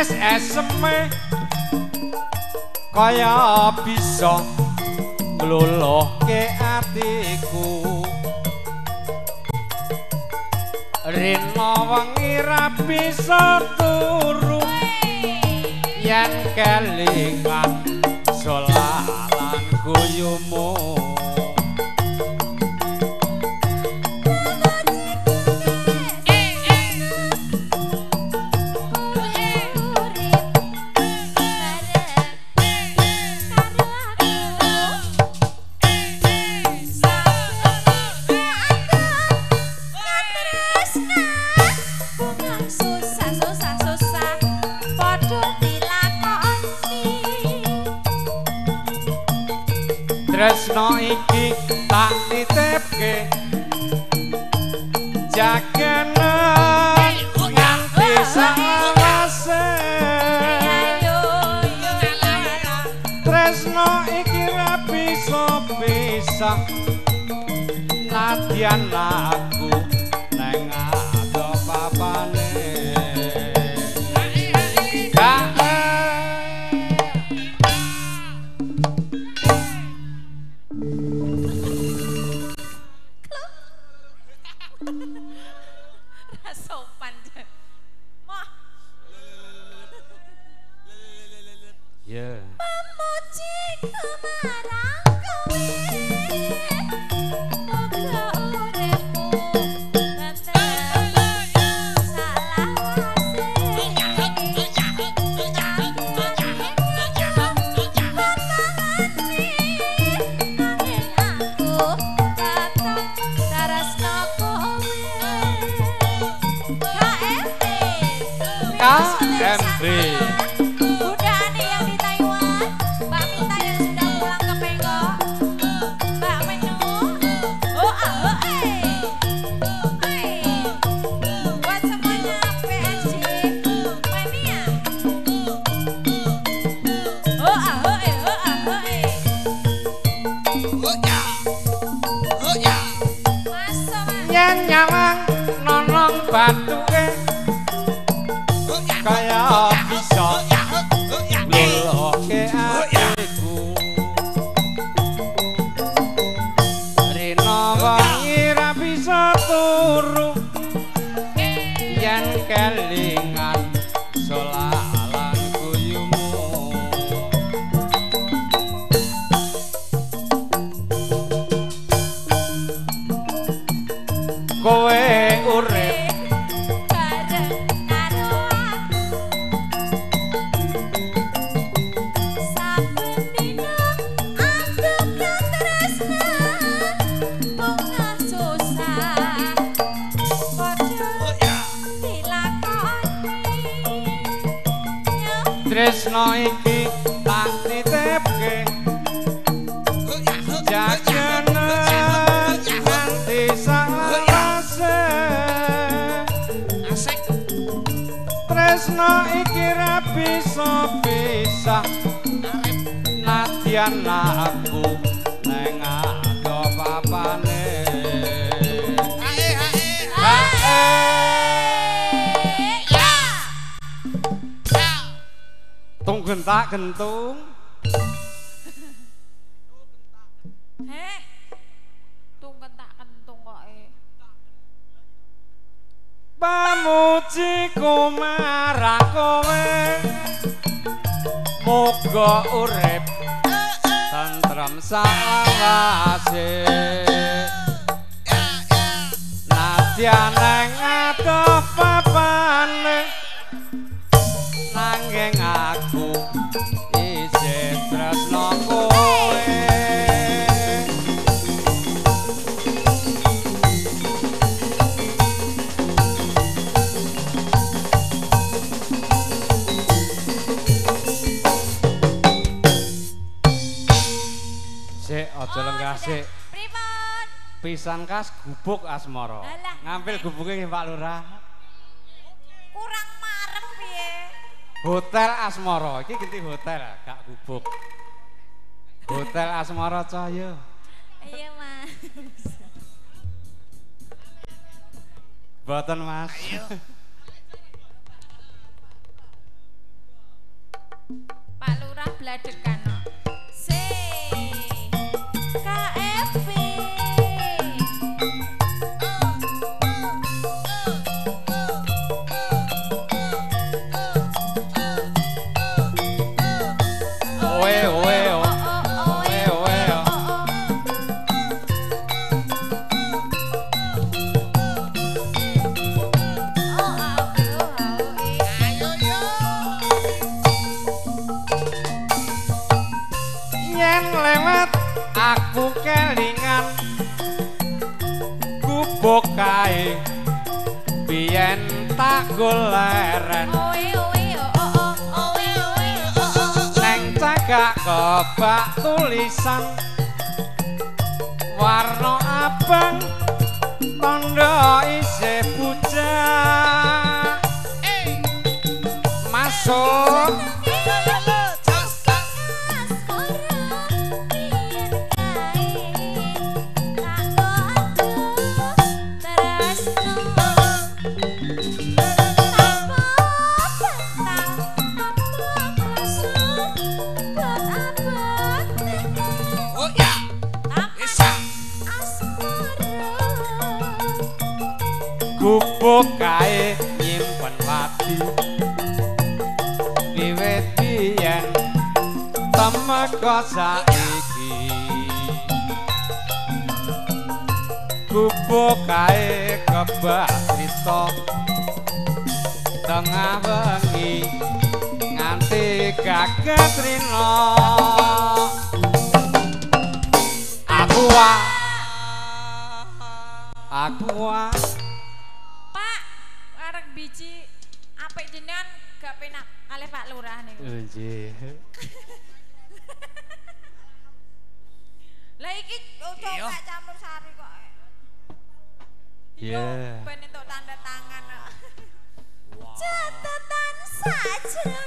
manis eseme kaya bisa ngluluhke atiku. Rina wengi ra bisa turu. Yen kelingan tresno iki tak titipke jagana nganti sawase tresno iki ra bisa pisah. Nadyan aku sopan Mah Yeah. memuji kemarang kowe tresno iki tak titipke. Jagana nganti salawase tresno iki ra bisa pisah. Nadyan aku neng ado papane gentak gentung. Heh, tungken tak kentung kok eh. pamujiku marang kowe. Muga urip. Tentrem sawase nadyan Dalam kasih. Pripun? Pisang kas gubuk asmoro. Alah. Ngambil gubuknya Pak Lurah. Kurang marem piye? Hotel Asmoro. Ini ganti hotel, kak gubuk. Hotel Asmoro cahyo. Iya, Mas. Boten, Mas. Ayo. Pak Lurah beladekan. Lewat aku kelingan. Gubuk kae biyen tak goleren. Neng cagak kebak tulisan. Warna abang kae nyimpen wadi wiwit biyen temeka saiki. Gubuk kae kebak crita tengah wengi nganti kaget rino aku wa aku wa Pak, arek biji apik jenengan gak penak kalih Pak Lurah niku. Nggih. Lah iki Iya. gak campur sari kok. Iya. Ben entuk tanda tangan. Catatan sajroning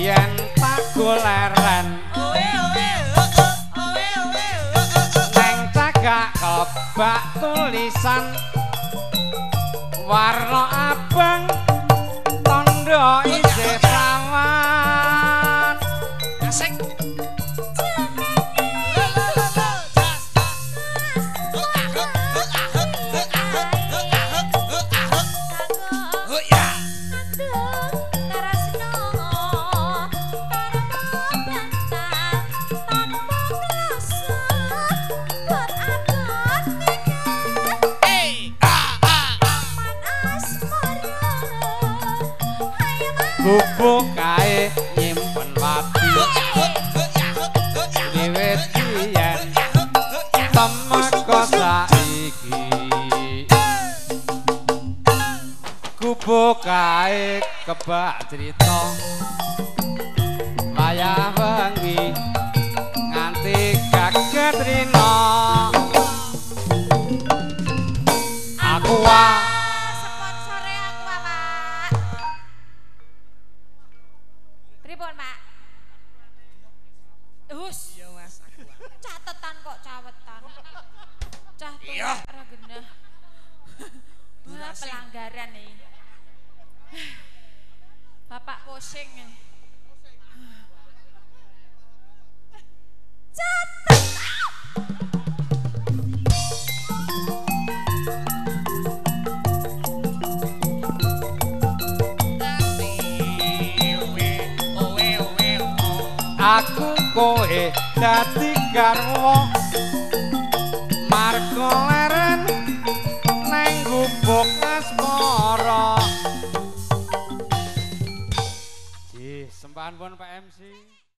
biyen tak goleren neng cagak kebak tulisan. Warna abang tondo isih gubuk kae nyimpen ya. wiwit biyen temeka saiki gubuk kae kebak crita anggaran nih. Bapak pusing nih. Aku kowe dadi garwa Marco Pak MC.